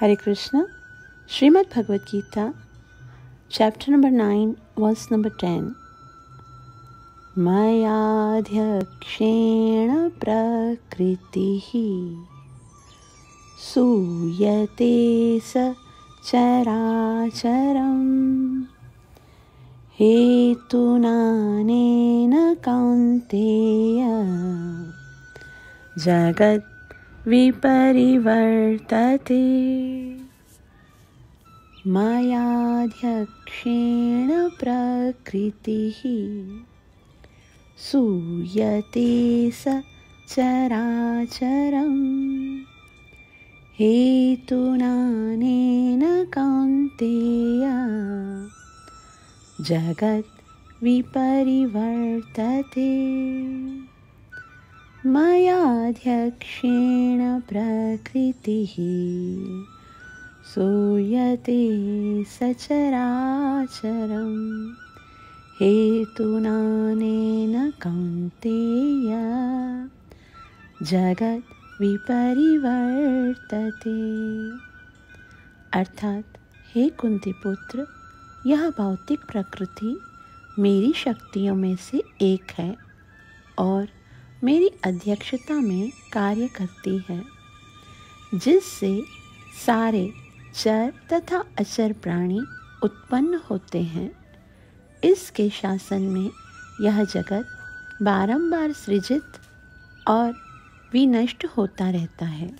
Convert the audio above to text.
Hare Krishna Shrimad Bhagavad Gita chapter number nine verse number ten मयाध्यक्षेण प्रकृति सूयते स चराचरम हेतुनानेन कौन्तेय जगत् विपरिवर्तते। मयाध्यक्षेण प्रकृतिः सूयते स चराचरम्। हेतुनानेन कौन्तेय। जगत् विपरिवर्तते मयाध्यक्षेण प्रकृतिः। सूयते सचराचरम्। हेतुनानेन कौन्तेय। जगत् विपरिवर्तते। अर्थात, हे कुंती पुत्र यह भौतिक प्रकृति मेरी शक्तियों में से एक है और मेरी अध्यक्षता में कार्य करती है, जिससे सारे चर तथा अचर प्राणी उत्पन्न होते हैं। इसके शासन में यह जगत बारंबार सृजित और विनष्ट होता रहता है।